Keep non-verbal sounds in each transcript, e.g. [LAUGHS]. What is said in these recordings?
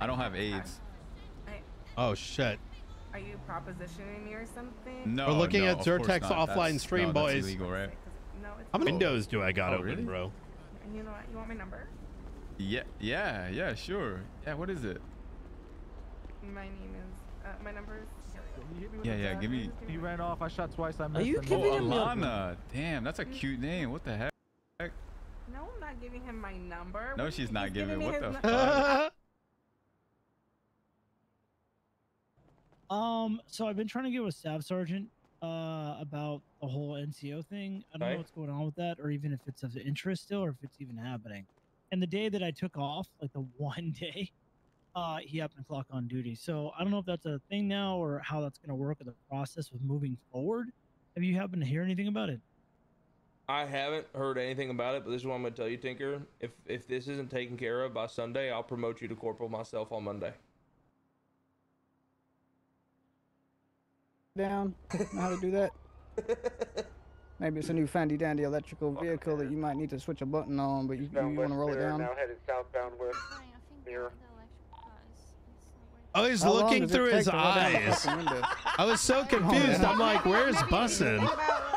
I don't have AIDS. I, Oh shit. are you propositioning me or something? No. We're looking no, at of course Zyrtex offline That's- stream, no, that's boys. illegal, right? No, it's How many not. windows do I got Oh, open, really? bro? You know what? You want my number? Yeah, yeah, yeah, sure. Yeah, what is it? My name is. Uh, my number is. Here we go. Yeah, yeah, give me. He ran off. I shot twice. I missed Are you him. kidding Oh, Giving him milk. Alana. Damn, that's a cute name. What the heck? No, I'm not giving him my number. No, she's not giving. me What the fuck? [LAUGHS] Um, so I've been trying to get with Staff Sergeant uh about the whole NCO thing. I don't Right. know what's going on with that, or even if it's of interest still, or if it's even happening. And the day that I took off, like the [LAUGHS] one day, uh, he happened to clock on duty. So I don't know if that's a thing now or how that's going to work in the process with moving forward. Have you happened to hear anything about it? I haven't heard anything about it, but this is what I'm gonna tell you, Tinker. If if this isn't taken care of by Sunday, I'll promote you to corporal myself on Monday. Down know how to do that [LAUGHS] maybe it's a new fandy dandy electrical vehicle that you might need to switch a button on but you, you want to roll it down Now headed southbound with mirror. Oh, he's How looking through his to roll down the eyes. I was so oh, confused. I'm like, where's Bussin? I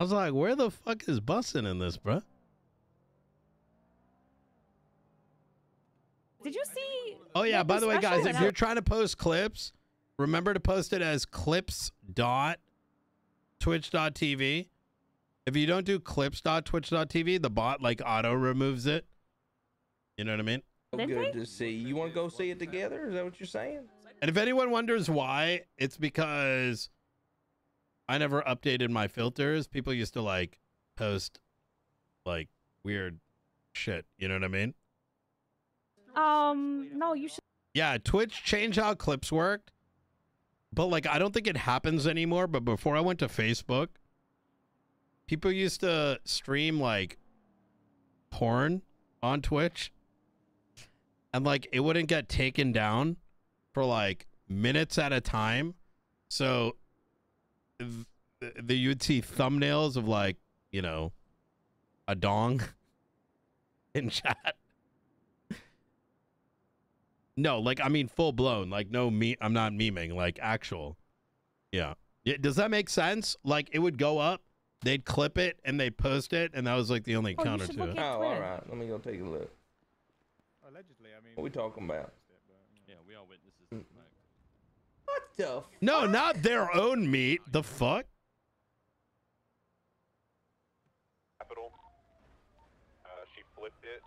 was like, where the fuck is Bussin in this, bruh? Did you see? Oh yeah, by the way, guys, if you're trying to post clips, remember to post it as clips dot twitch.tv. If you don't do clips dot twitch.tv, the bot like auto removes it. You know what I mean? So good to see. You want to go see it together? Is that what you're saying? And if anyone wonders why, it's because I never updated my filters. People used to like post like weird shit. You know what I mean? Um, no, you should. Yeah, Twitch changed how clips worked. But like I don't think it happens anymore, but before I went to Facebook, people used to stream like porn on Twitch. And like it wouldn't get taken down for like minutes at a time. So th- the you'd see thumbnails of like, you know, a dong [LAUGHS] in chat. No, like I mean full blown, like no me I'm not memeing, like actual. Yeah. yeah. Does that make sense? Like it would go up, they'd clip it and they'd post it, and that was like the only Oh, you counter should to look it. at- Oh, all right. Let me go take a look. Allegedly, I mean. What we talking about? Yeah, we are witnesses to the mm. fact. What the? F- No, not their own meat. The fuck? Capital. Uh, she flipped it.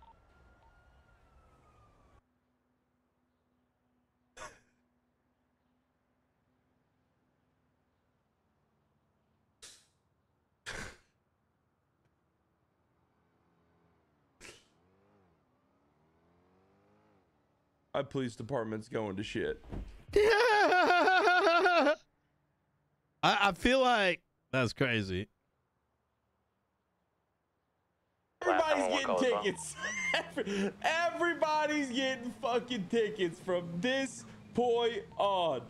Our police department's going to shit. [LAUGHS] I, I feel like that's crazy. Everybody's getting tickets. [LAUGHS] Every- Everybody's getting fucking tickets from this point on.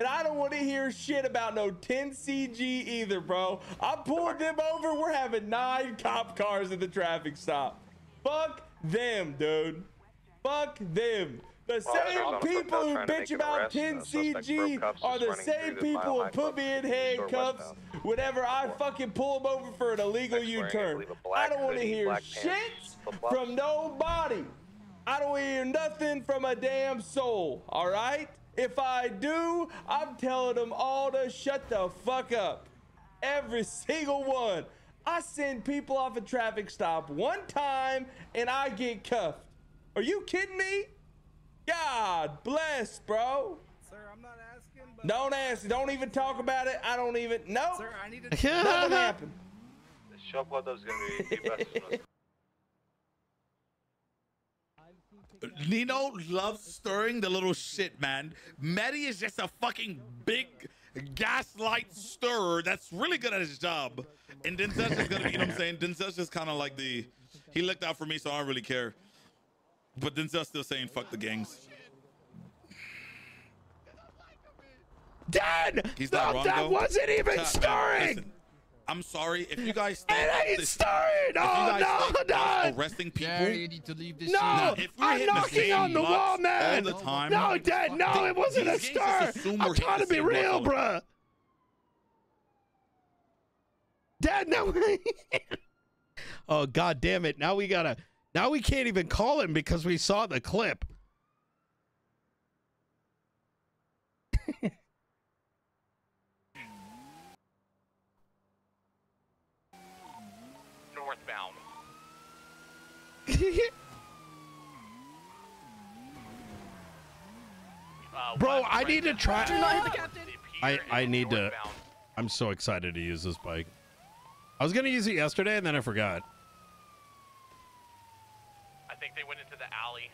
And I don't want to hear shit about no 10 CG either, bro. I'm pulling them over. We're having nine cop cars at the traffic stop. Fuck them, dude. Fuck them. The Well, same people who bitch about arrest. 10 Uh, CG are the same people who put me in handcuffs whenever I fucking pull them over for an illegal Suspect's wearing, I U-turn. I don't want to hear shit from nobody. I don't hear nothing from a damn soul, all right? If I do, I'm telling them all to shut the fuck up. Every [LAUGHS] single one. I send people off a traffic stop one time and I get cuffed. Are you kidding me? God bless, bro. Sir, I'm not asking, but Don't ask. Don't even talk about it. I don't even. No. sir, I need to. [LAUGHS] Nothing happened. The show blood is going to be two buses. Nino loves stirring the little shit, man. Mehdi is just a fucking big gaslight stirrer that's really good at his job. And Denzel's just gonna be, you know what I'm saying? Denzel's just kind of like the, he looked out for me, so I don't really care. But Denzel's still saying fuck the gangs. Dad! He's not no, wrong, that though. wasn't even Chat, man, stirring! listen. I'm sorry if you guys think It ain't this- started! if you Oh, guys no, think arresting people. Gary, you need to leave this No! Nah, scene. if we're I'm hitting the knocking on the wall, man! all the time. No, Dad, no, They- it wasn't a these gangs star. I'm trying to be real, all bruh. Dad, no. [LAUGHS] oh, god damn it. Now we gotta. Now we can't even call him because we saw the clip. [LAUGHS] Northbound. [LAUGHS] Uh, Bro, west I need to try. Do not hit the captain. I- I and need to- I'm so excited to use this bike. I was gonna use it yesterday and then I forgot. I think they went into the alley.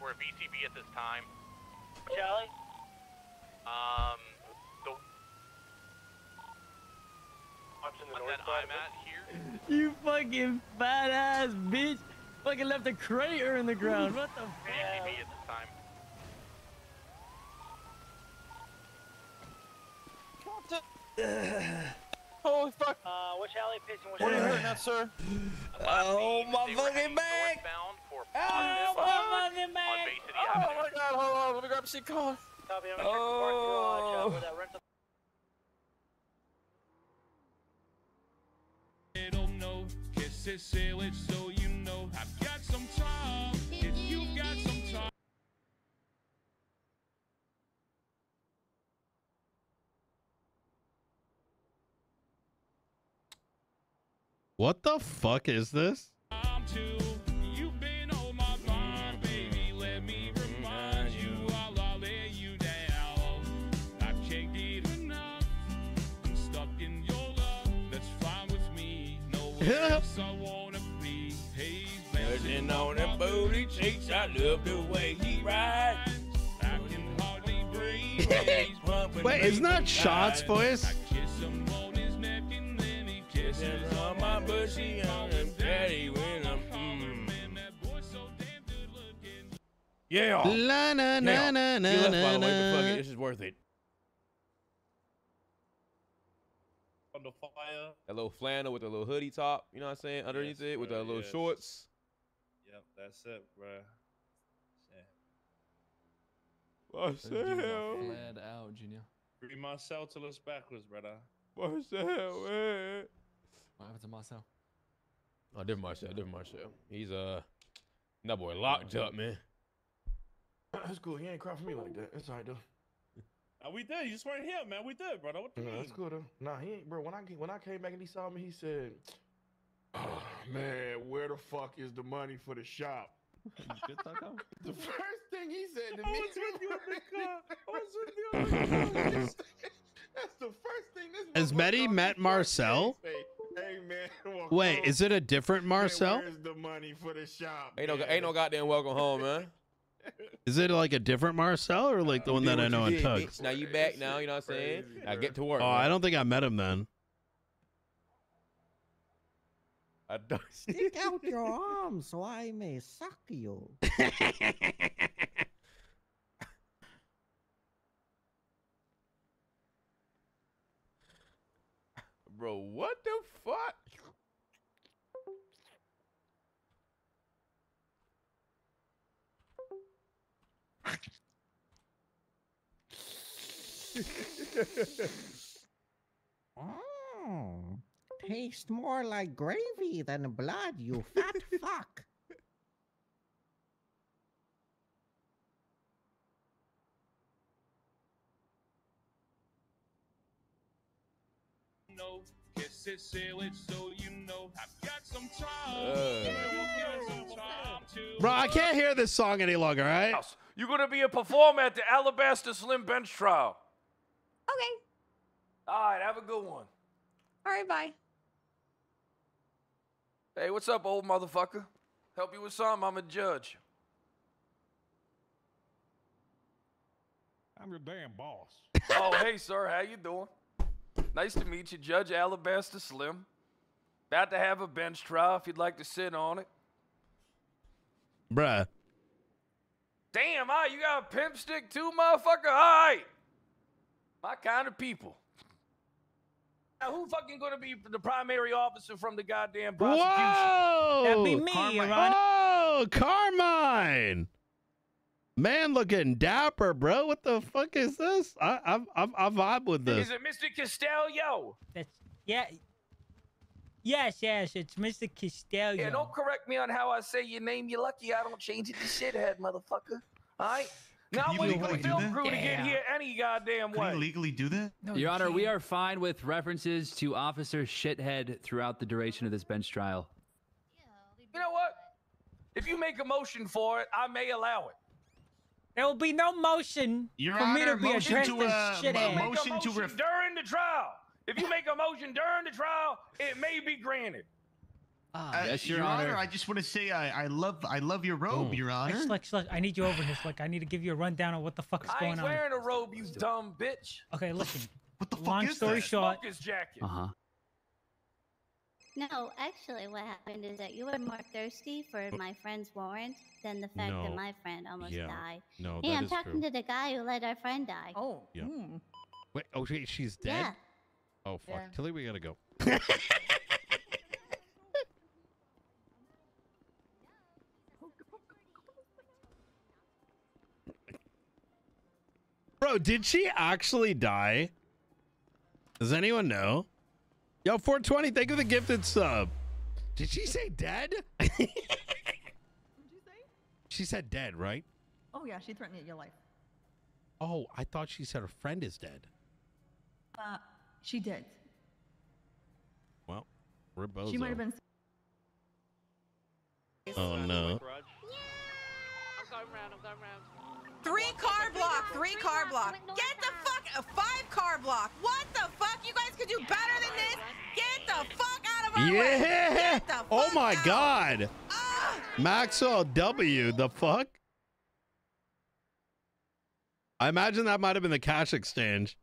We're a VTB at this time. Charlie? Um, the Option the one north that side I'm at here. You fucking fat ass bitch. Fucking left a crater in the ground. What the VTB at this time. [SIGHS] [SIGHS] [SIGHS] Holy fuck. Uh, which alley pacing? Which What are you hurting at, sir? Oh, my fucking back. Oh, my fucking on Bay City Oh my god, hold on. Let me grab a seat car. Copy, I'm Oh. where that rental don't know. Kiss it, seal it, so Nowhere [LAUGHS] else I wanna be. Hey, bouncing on them booty cheeks. I love the way he rides. I can hardly breathe. when [LAUGHS] Wait, isn't that Shot's inside. voice? Kisses on my bushy on him daddy when I'm mm. Yeah. La na na Yeah. na You na left, by the way, but fuck it, this is worth it. On the fire. That little flannel with the little hoodie top, you know what I'm saying? Underneath Yes, it with bro, the little yes. shorts. Yep, that's it, bruh. Marcel. Flat out, Junior. Free Marcel till it's backwards, brother. Marcel, man. What happened to Marcel? Oh, different Marcel, different Marcel. He's uh that boy locked up, man. That's cool. He ain't cry for me like that. That's all right though. [LAUGHS] Uh, we did. You just weren't here, man. We did, brother. What you No, that's cool though. Nah, he ain't, bro. When I ca- when I came back and he saw me, he said, "Oh man, where the fuck is the money for the shop?" [LAUGHS] The first thing he said to I me. was with you in the [LAUGHS] car. I was with you in the car. That's the first thing this. Has motherfucker Mehdi called me met Marcel? thing. Say, Hey man, [LAUGHS] walk Wait, home. is it a different Marcel? Where's the money for the shop? Ain't no ain't no goddamn welcome home, man. [LAUGHS] Is it like a different Marcel or like the one that I know you in did, Tug? Now you back now, you know what I'm saying? Now get to work. Oh, I don't think I met him then. I don't. [LAUGHS] Stick out your arm so I may suck you. Bro, what the fuck? Oh, taste more like gravy than blood, you fat [LAUGHS] fuck. Know. Kiss it, seal it, so you know I've got some time. Uh. You've got some time to Bro, I can't hear this song any longer, all right? You're gonna be a performer at the Alabaster Slim bench trial. Okay. All right, have a good one. All right, bye. Hey, what's up, old motherfucker? Help you with something? I'm a judge. I'm your damn boss. oh, hey, sir, how you doing? Nice to meet you, Judge Alabaster Slim. About to have a bench trial if you'd like to sit on it. Bruh. Damn, ah, you got a pimp stick too, motherfucker? All right. My kind of people. Now, who fucking gonna be the primary officer from the goddamn prosecution? Whoa! That'd be me, Your Honor. Oh, Carmine! Man, looking dapper, bro. What the fuck is this? I I I, I vibe with this. Is it Mr. Castello? That's yeah. Yes, yes, it's Mr. Castello. Yeah, don't correct me on how I say your name. You're lucky I don't change it to shithead, motherfucker. All right? Now I'm you waiting for the legally do film that? crew to get here any goddamn Can way. you legally do that? No, Your Honor, we are fine with references to Officer Shithead throughout the duration of this bench trial. You know what? If you make a motion for it, I may allow it. There will be no motion Your for me to be addressed to, as uh, shithead. mo- Make a Motion to ref- during the trial. If you make a motion during the trial, it may be granted. Uh, yes, Your Your Honor. Honor. I just want to say I, I love I love your robe, Your Honor. Hey, Slick, Slick, I need you over here, Slick. I need to give you a rundown of what the fuck is I going ain't on. wearing a robe, you dumb bitch. Okay, listen. What the Long is story that? short, Smoker's jacket. Uh huh. No, actually, what happened is that you were more thirsty for oh. my friend's warrant than the fact No. that my friend almost Yeah. died. No, hey, that I'm is talking true. to the guy who let our friend die. Oh. Yeah. Hmm. Wait, oh, wait, she's dead? Yeah. Oh, fuck. Yeah. Tilly, we gotta go. [LAUGHS] Bro, did she actually die? Does anyone know? Yo, 420, thank you for the gifted sub. Did she say dead? [LAUGHS] she said dead, right? Oh yeah, she threatened me at your life. Oh, I thought she said her friend is dead. Uh, she did. Well, we're both. She might have been. Oh no. I'm going round, I'm going round. Three car block, three car block. Get the fuck, a five car block. What the fuck? You guys could do better than this. Get the fuck out of our way. Yeah. Get the Oh my out. god. Maxwell W, the fuck? I imagine that might have been the cash exchange.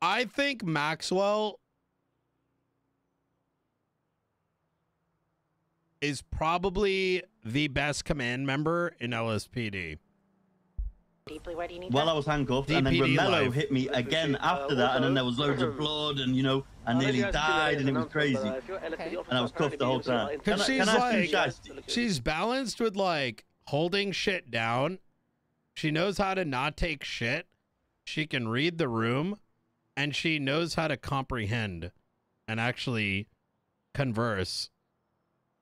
I think Maxwell is probably the best command member in LSPD. Deeply, where do you need Well, I was handcuffed, and then DPD Romello life. hit me again after that, and then there was loads of [CLEARS THROAT] blood, and you know, I nearly died, and it was crazy. And I was cuffed the whole time. Can Because I, she's can I like, she's balanced with like holding shit down. She knows how to not take shit. She can read the room, and she knows how to comprehend and actually converse.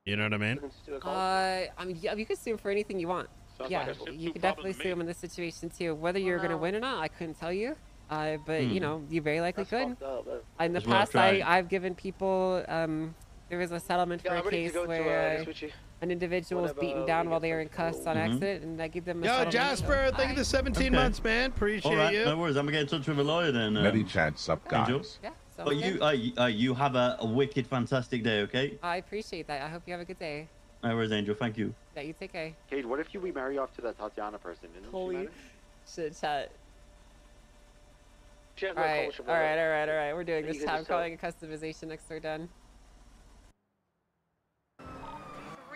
You know what I mean? Uh, I mean, yeah, you can sue for anything you want. Sounds yeah, like you two could definitely see to sue him in this situation too. Whether you're gonna win or not, I couldn't tell you. Uh, but Hmm. you know, you very likely could. In the past, I, I've given people. Um, there was a settlement Yeah, for I'm a case go to, uh, where an individual was beaten down while they were in cuffs on Mhm. accident, and I give them a Yo, settlement. Jasper, thank you for 17 Okay. months, man. Appreciate All right, you. no worries. I'm gonna get in touch with a lawyer then. Um, Many chance up, Angel. guys. Yeah, sounds But you, uh, you, uh, you have a, a wicked, fantastic day. Okay. I appreciate that. I hope you have a good day. No worries, Angel. Thank you. Yeah, you take care. Cade, what if you we marry off to that Tatiana person? Isn't she Holy married? shit, chat. She has All no right, culture, all brother. right, all right, all right. We're doing this can time calling a customization next we're done.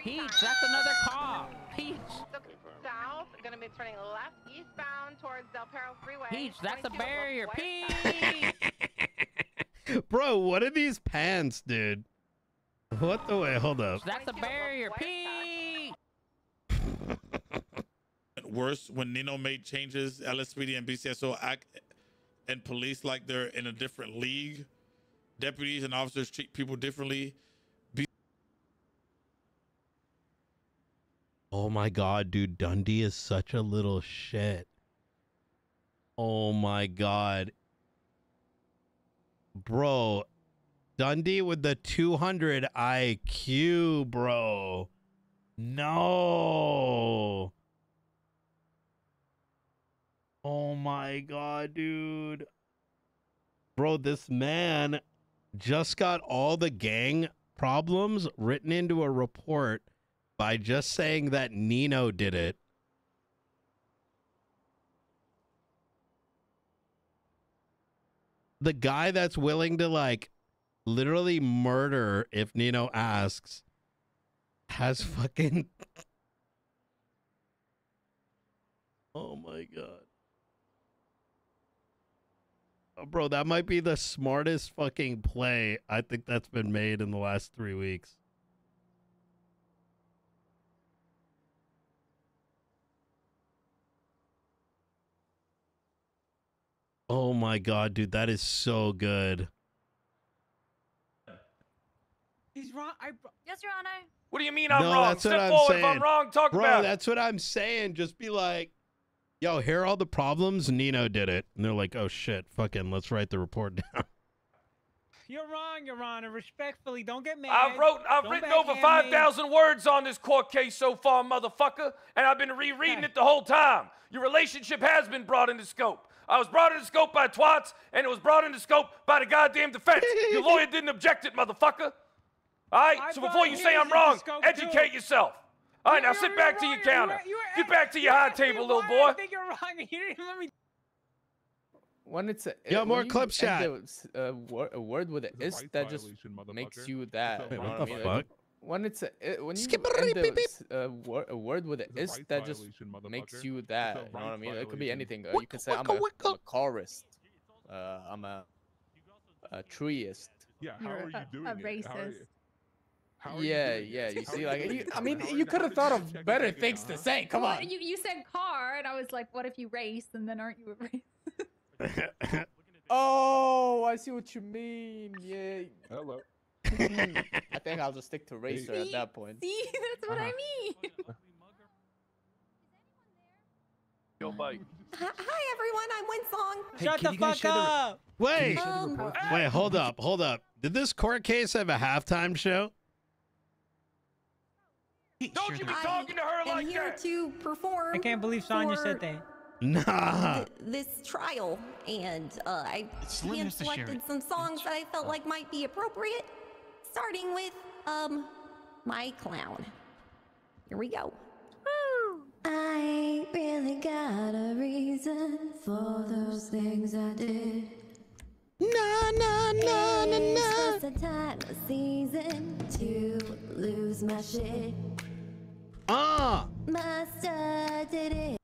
Peach, that's another car. Peach. South, gonna be turning left eastbound towards Del Perro Freeway. Peach, that's a barrier. Peach. [LAUGHS] [LAUGHS] Bro, what are these pants, dude? What the way? Hold up. That's a barrier. Peach. [LAUGHS] Worse when Nino made changes, LSPD and BCSO act and police like they're in a different league. Deputies and officers treat people differently. B Oh my god, dude, Dundee is such a little shit. Oh my god. Bro, Dundee with the 200 IQ, bro. No. Oh my god, dude. Bro, this man just got all the gang problems written into a report by just saying that Nino did it. The guy that's willing to like literally murder if Nino asks has fucking [LAUGHS] Oh my god. Oh, Bro, that might be the smartest fucking play I think that's been made in the last three weeks. Oh my god, dude, that is so good. He's wrong. I. Yes, Your Honor. What do you mean I'm no, wrong? that's Step what I'm forward saying. if I'm wrong. Talk Bro, about it. that's what I'm saying. Just be like, yo, here are all the problems. Nino did it. And they're like, oh shit, fucking, let's write the report [LAUGHS] down. You're wrong, Your Honor. Respectfully, don't get mad. I've wrote, I've Don't written over 5,000 words on this court case so far, motherfucker, and I've been rereading it the whole time. Your relationship has been brought into scope. I was brought into scope by twats, and it was brought into scope by the goddamn defense. [LAUGHS] Your lawyer didn't object it, motherfucker. All right, I so before you say I'm wrong, educate too. yourself. All right, now You're- sit you're back to your You're counter. right. You're- Get back to your you high asked me table, little boy. I think you're wrong. [LAUGHS] You didn't let me. When it's a, Yo, when more you clips, end chat. a s- A, a word with an is that just makes you that. Wait, you know what I the fuck? When it's a it- when you Skippery end a, beep beep. s- a, wor- a word with an is that just makes you that. You know what I mean? It could be anything. Uh, you could say I'm a, I'm a chorist. Uh, I'm a a treeist. Yeah, how You're you a- doing a it? How are you- racist. Yeah, yeah. You see, like, you doing you, it? I mean, you you- could have thought of better it things out, to say. Come Well, on. You, you said car, and I was like, what if you race, and then aren't you a race? [LAUGHS] Oh, I see what you mean. Yeah. Hello. I think I'll just stick to racer at that point. See, [LAUGHS] that's what I mean. Yo, Mike. Hi, hi, everyone. I'm Winsong. Hey, Shut the fuck share the- up. Wait, Um, wait, hold up, hold up. Did this court case have a halftime show? Don't you be talking to her I'm like here that. to perform. I can't believe Sonya said that. Nah. th- this trial, and uh, I hand has to share selected some songs that I felt like might be appropriate, starting with um, my clown. Here we go. I ain't really got a reason for those things I did. Na na na na It's just a time of season to lose my shit. Ah. Master did it.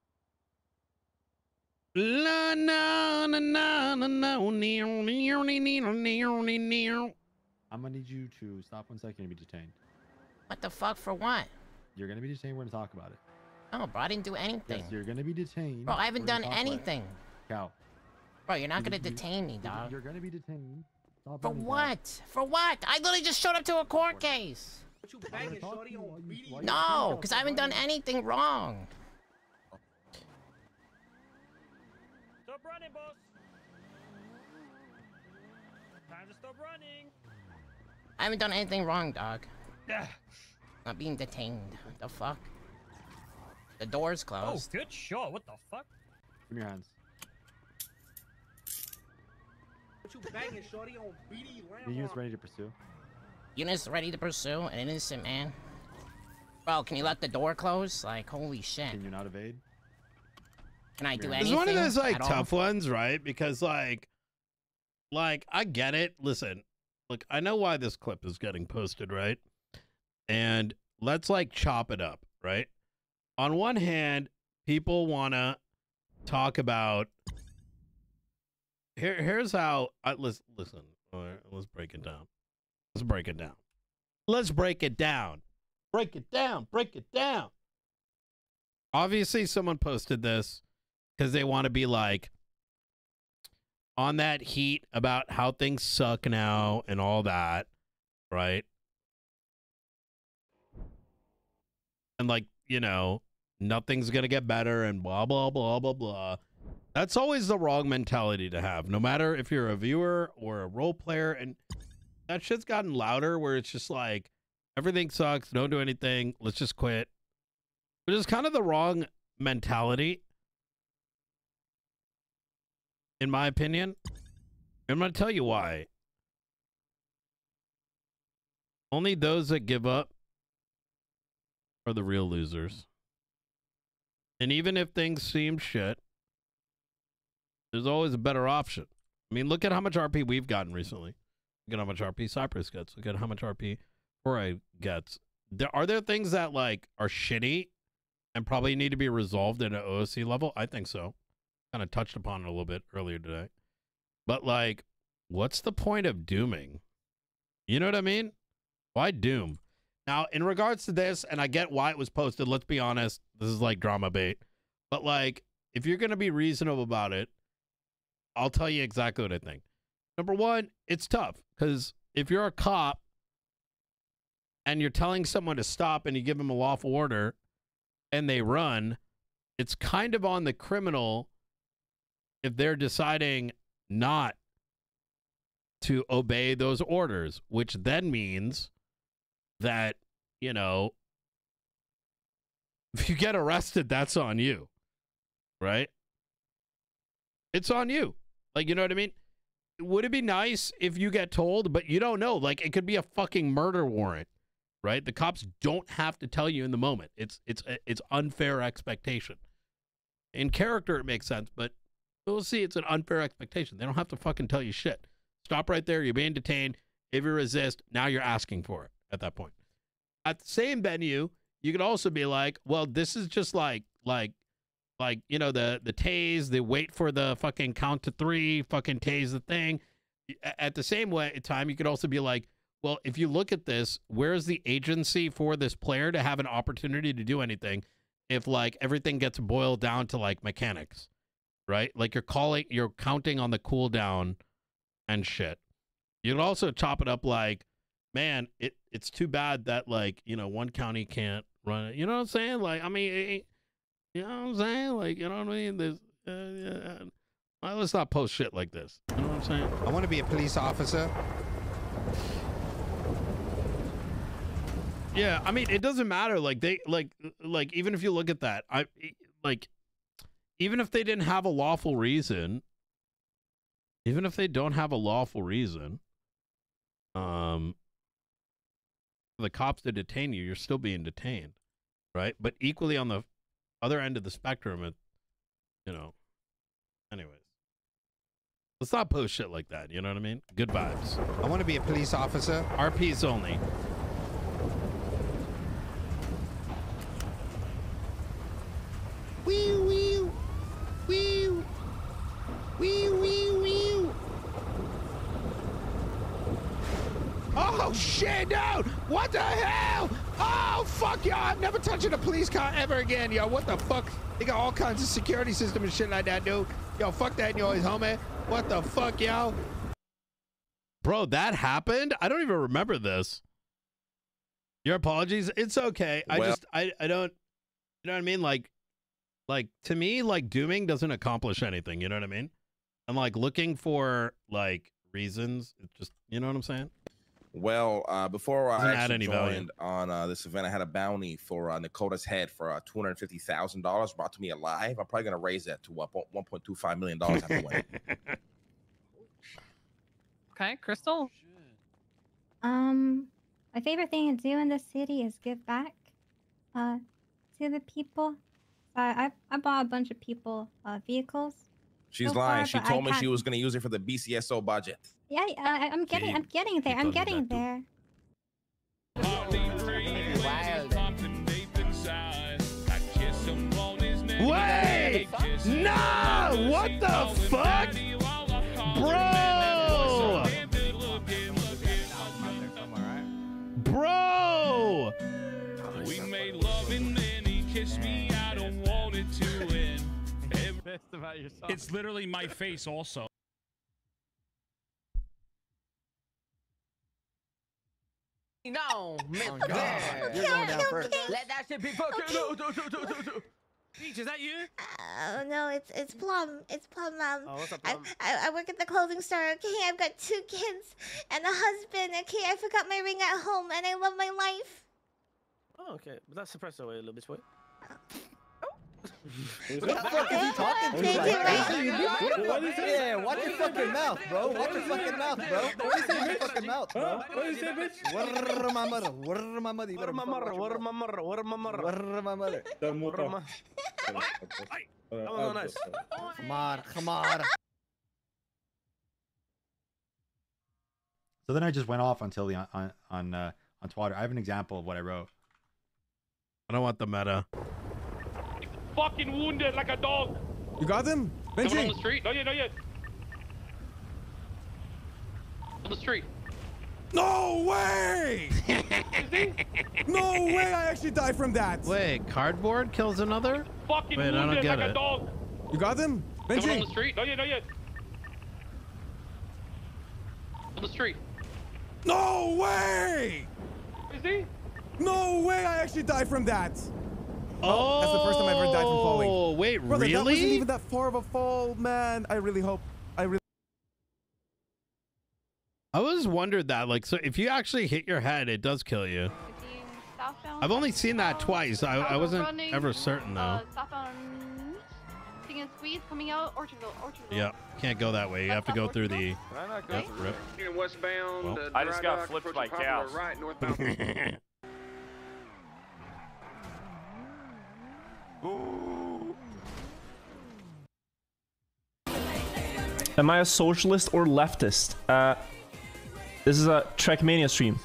La na na na na na near near near near near. I'm gonna need you to stop one second and be detained. What the fuck for what? You're gonna be detained. We're gonna talk about it. Oh, bro, I didn't do anything. Yes, you're gonna be detained. Bro, I haven't done talk about it. anything. Cal. Bro, you're not you- gonna you- detain me, you- dog. You're gonna be detained. Stop For running, Cal. what? For what? I literally just showed up to a court case. I'm gonna talk to you while you- while you- No, because I haven't done anything wrong. Stop running, boss. Time to stop running. I haven't done anything wrong, dog. Not being detained. The fuck? The door's closed. Oh, good shot. What the fuck? Give me your hands. What you banging, shorty, on BD Your unit's ready to pursue. Unit's ready to pursue an innocent man. Bro, can you let the door close? Like, holy shit. Can you not evade? Can I do It's anything? one of those like at all? tough ones, right? Because like, like I get it. Listen, look, I know why this clip is getting posted, right? And let's like chop it up, right? On one hand, people want to talk about. Here, here's how. I, listen, right, let's break it down. Let's break it down. Let's break it down. Break it down. Break it down. Obviously, someone posted this because they want to be like on that heat about how things suck now and all that, right? And like, you know, nothing's going to get better and blah, blah, blah, blah, blah. That's always the wrong mentality to have, no matter if you're a viewer or a role player. And that shit's gotten louder where it's just like, everything sucks, don't do anything, let's just quit. Which is kind of the wrong mentality, in my opinion. I'm going to tell you why. Only those that give up are the real losers. And even if things seem shit, there's always a better option. I mean, look at how much RP we've gotten recently. At how much RP Cypress gets. Look at how much RP Jorge gets. There are there things that like are shitty and probably need to be resolved at an OOC level? I think so. Kind of touched upon it a little bit earlier today. But like, what's the point of dooming? You know what I mean? Why doom? Now, in regards to this, and I get why it was posted, let's be honest, this is like drama bait. But like, if you're gonna be reasonable about it, I'll tell you exactly what I think. Number one, it's tough because if you're a cop and you're telling someone to stop and you give them a lawful order and they run, it's kind of on the criminal if they're deciding not to obey those orders, which then means that, you know, [LAUGHS] if you get arrested, that's on you, right? It's on you. Like, you know what I mean? Would it be nice if you get told, but you don't know? Like, it could be a fucking murder warrant, right? The cops don't have to tell you in the moment. It's it's it's unfair expectation. In character, it makes sense, but we'll see. It's an unfair expectation. They don't have to fucking tell you shit. Stop right there. You're being detained. If you resist, now you're asking for it at that point. At the same venue, you could also be like, well, this is just like like like you know the the tase they wait for the fucking count to three fucking tase the thing. At the same way time you could also be like well if you look at this where's the agency for this player to have an opportunity to do anything if like everything gets boiled down to like mechanics right? Like you're calling you're counting on the cooldown and shit. You could also chop it up like man it it's too bad that like you know one county can't run it. You know what i'm saying? Like i mean it, you know what I'm saying? Like, you know what I mean? There's, uh, well, let's not post shit like this. You know what I'm saying? I want to be a police officer. Yeah, I mean, it doesn't matter. Like they, like, like even if you look at that, I, like, even if they didn't have a lawful reason, even if they don't have a lawful reason, um, the cops to detain you, you're still being detained, right? But equally on the other end of the spectrum, it, you know. Anyways, let's not post shit like that. You know what I mean? Good vibes. I want to be a police officer. RPs only. Wee wee wee wee wee wee. Oh shit, dude! What the hell? Oh fuck y'all! I'm never touching a police car ever again, yo. What the fuck? They got all kinds of security system and shit like that, dude. Yo, fuck that noise, homie. What the fuck, y'all? Bro, that happened? I don't even remember this. Your apologies. It's okay. I just I I don't you know what I mean? Like like to me like dooming doesn't accomplish anything, you know what I mean? I'm like looking for like reasons. It's just you know what I'm saying? Well, uh, before I add actually any value. joined on uh, this event, I had a bounty for uh, Dakota's head for uh, two hundred fifty thousand dollars brought to me alive. I'm probably gonna raise that to uh, one point two five million dollars after [LAUGHS] winning. Okay, Crystal. Um, my favorite thing to do in this city is give back, uh, to the people. I I, I bought a bunch of people uh, vehicles. She's so lying. far, She but I told me she can't- was gonna use it for the BCSO budget. Yeah, uh, I- I'm getting, I'm getting there. I'm getting there. Wait! No! What the fuck? Bro! Bro! We made love and then he kissed me. I don't want it to end. It's literally my face also. No, oh, man. God. You're going down first. Let that shit be fucking. Peach, is that you? Oh no, it's it's Plum. It's Plum Mom. Oh, what's up, Plum? I, I work at the clothing store. Okay, I've got two kids and a husband. Okay, I forgot my ring at home, and I love my life. Oh, okay. But that's suppressed away a little bit. Wait. Who the fuck is he talking to? Thank Like, you, hey, Ray. you do- what is it? Yeah, watch your fucking mouth, bro. Watch your fucking mouth, bro. What is it? Your fucking mouth, bro. What is it, bitch? Where my mother? Where my mother? You Where better my fucking mother? watch your Where mouth. my mother? Where my mother? Where my mother? Where my- That was nice. Come on, come on. So then I just went off until the on on uh, on Twitter. I have an example of what I wrote. I don't want the meta. Fucking wounded like a dog. You got them? Someone on Benji? the street? Not yet, not yet. On the street. No way! [LAUGHS] no way! I actually died from that. Wait, cardboard kills another? Fucking Wait, I don't wounded get like a dog. You got them, Someone on Benji? the street? No, yet, no, yet. On the street. No way! Is he? No way! I actually died from that. Oh, that's the first time I ever died from falling. Oh, wait, Brother, that wasn't even that far of a fall, man. I really hope. I really. I always wondered that. Like, so if you actually hit your head, it does kill you. I've only seen that twice. I, I wasn't running, ever certain though. Uh, southbound, Sting and Squeeze coming out, Orchardville, Orchardville. Yeah, can't go that way. You have to go through the. Can I not Yep, rip. Union westbound. Well. uh, I just got flipped by approaching cows. Right, northbound. [LAUGHS] Am I a socialist or leftist? Uh, this is a Trackmania stream.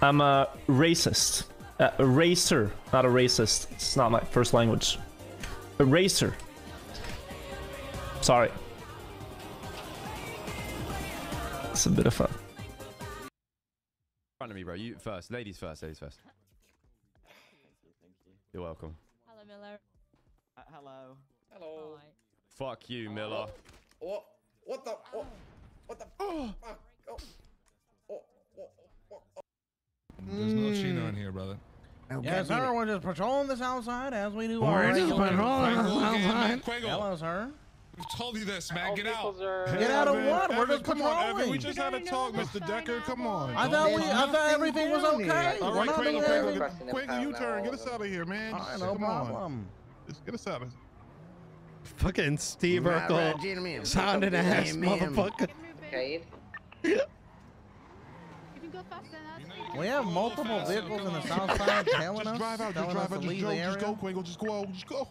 I'm a racist. Uh, a racer, not a racist. It's not my first language. A racer. Sorry. It's a bit of a. front of me, bro. You first. Ladies first. Ladies first. You're welcome. Hello, Miller. Uh, hello. Hello. Fuck you, Miller. What? What the? Oh. What, what the? Oh. Oh. oh. oh. Oh. There's no Chino hmm. in here, brother. Yes, sir. We're just patrolling this outside as we do. We're our just patrolling this outside. Hello, sir. We've told you this, man. Get out. Get out of man. what? We're just come on, Evan. We just had a talk, Mr. Decker. Come on. I thought we, I thought everything was okay. All We're right, not Quango, doing Quango, anything- get- Quango, you turn. Get us out of here, man. All right, no come on. problem. Just get us out of Fucking Steve Urkel, sounding ass Yeah, motherfucker. We have multiple vehicles in the south side tailing Just us, drive out. Just telling us drive to out. Just leave go. the Just go, area. Quango. Just go. Just go.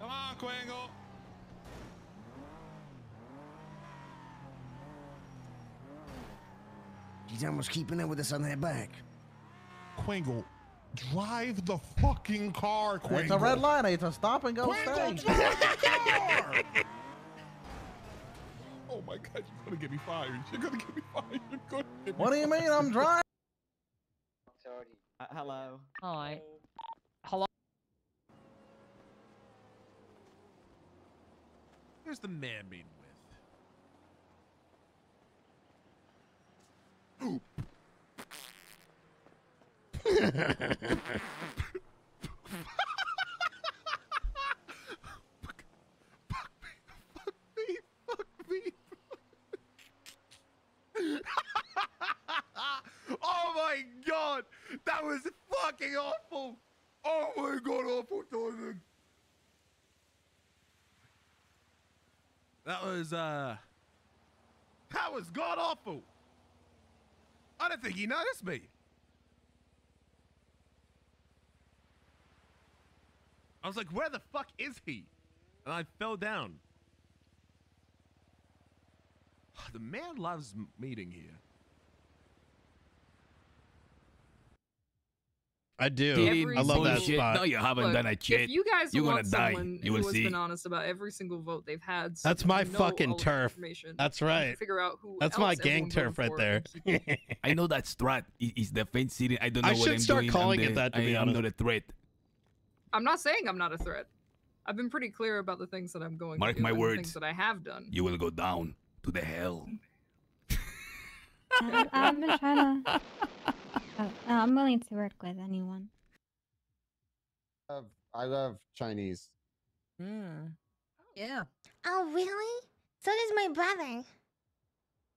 Come on, Quango. He's almost keeping up with us on that back. Quango, drive the fucking car, Quango. It's a red light. It's a stop and go Quango, stage. drive the [LAUGHS] car. Oh my God, you're gonna get me fired. You're gonna get me fired. You're gonna get me What do you mean? I'm driving. [LAUGHS] Uh, hello. Hi. Hello. Where's the man meeting with? [LAUGHS] oh my god! That was fucking awful! Oh my god, awful timing! That was uh. That was god awful! I don't think he noticed me. I was like, where the fuck is he? And I fell down. [SIGHS] The man loves meeting here. I do. Every I love that single- spot. Look, If you guys You're gonna want die. someone You who will has see. been honest about every single vote they've had, so That's my fucking all of the turf. That's right. Figure out who. That's my gang turf right there. [LAUGHS] I know that strat is, is defense sitting. I don't know I what should I'm start doing. calling I'm it the- that, to I be am not a threat. I'm not saying I'm not a threat. I've been pretty clear about the things that I'm going Mark to do my and the words. things that I have done. You will go down to the hell. I- I've been trying to. Oh, I'm willing to work with anyone. love, I love Chinese. Hmm. Yeah. Oh, really? So does my brother.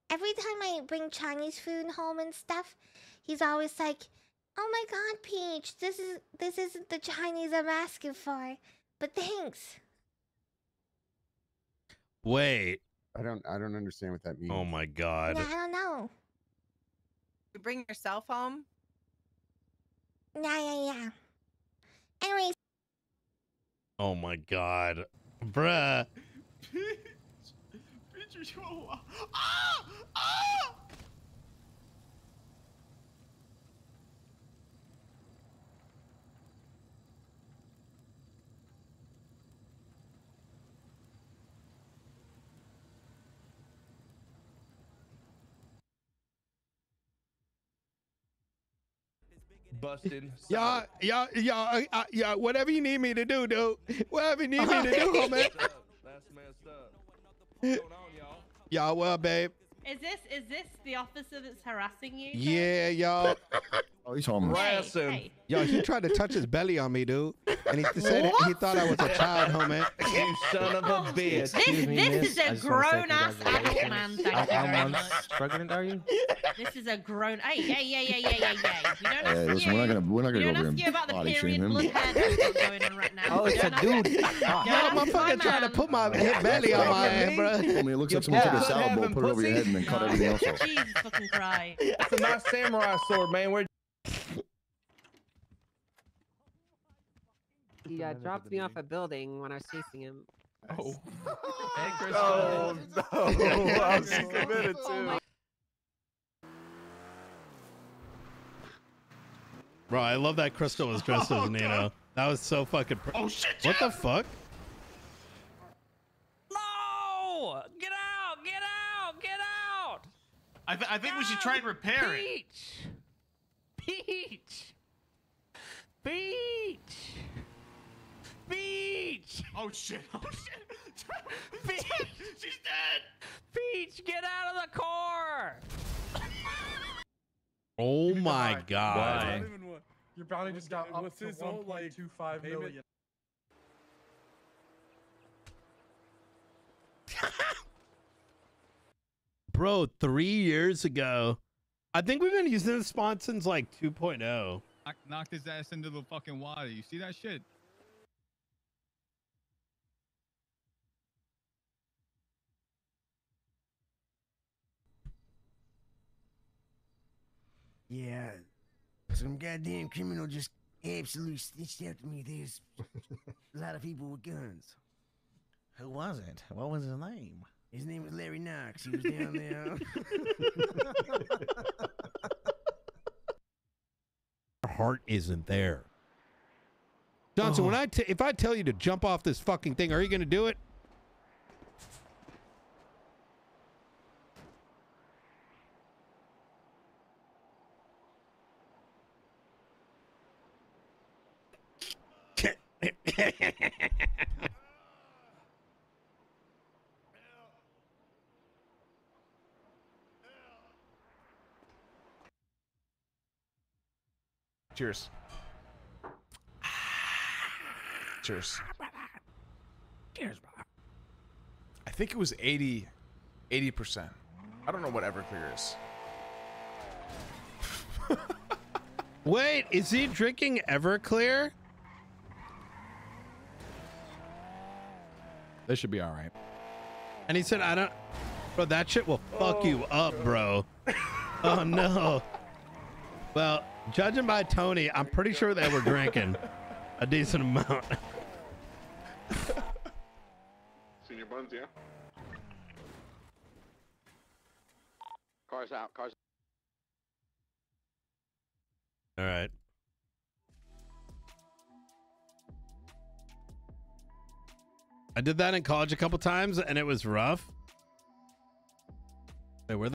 Every time I bring Chinese food home and stuff, he's always like, "Oh my God, Peach, this is this isn't the Chinese I'm asking for, but thanks." Wait. I don't. I don't understand what that means. Oh my god. Yeah, I don't know. You bring yourself home? Yeah, yeah, yeah. Anyways, Oh my god. Bruh. [LAUGHS] Ah! Ah! Busting. Y'all, y'all, y'all, uh, uh, y'all, whatever you need me to do, dude. Whatever you need me to do, homie. That's messed up. What's going on, y'all? Y'all well, babe. Is this is this the officer that's harassing you? Yeah, y'all. [LAUGHS] Oh, he's homeless. Harass him. Hey. Yo, he tried to touch his belly on me, dude. And he said he thought I was a child, homie. You son of a oh, bitch. This this is a grown ass adult man. Thank How, you how very months much. pregnant are you? This is a grown. Hey, yeah, yeah, yeah, yeah, yeah, yeah. We don't Hey, ask listen, you. we're not gonna we're not gonna don't go over ask you about the body period him. blood hair that's going on right now. Oh, it's a dude. [LAUGHS] ask- Ah. don't Yo, my motherfucker trying to put my head belly on my head, bro. I mean, it looks like [LAUGHS] someone took a salad bowl, put it over your head, and then cut everything else off. Jesus fucking Christ. That's a nice samurai sword, man. Where He uh, dropped me off a building when I was chasing him. Oh. [LAUGHS] Hey, Oh, no. I was committed to. Bro, I love that Crystal was dressed as Nino. That was so fucking. Pr- Oh shit! what the fuck? No! Get out! Get out! Get out! I, th- I think we should try and repair it. Peach! Peach. Peach. Peach. Oh shit! [LAUGHS] Oh shit! Peach. [LAUGHS] She's dead. Peach, get out of the car. Oh my god. Your bounty just got up What's to his whole, like, 1.25 payment? million. [LAUGHS] Bro, three years ago. I think we've been using this spawn since like oh. 2.0. Knock, knocked his ass into the fucking water. You see that shit? Yeah, some goddamn criminal just absolutely snitched after me. There's a lot of people with guns. Who was it? What was his name? His name was Larry Knox. He was down there. Heart isn't there. Johnson, oh. when I t- if I tell you to jump off this fucking thing, are you going to do it? Cheers. Cheers. Cheers, bro. I think it was 80, 80%. I don't know what Everclear is. [LAUGHS] Wait, is he drinking Everclear? This should be all right. And he said, I don't. Bro, that shit will fuck you up, bro. oh, oh no. [LAUGHS] Well, judging by Tony, I'm pretty sure they were drinking a decent amount. Señor Buns, yeah? Cars out. Cars. All right. I did that in college a couple times and it was rough.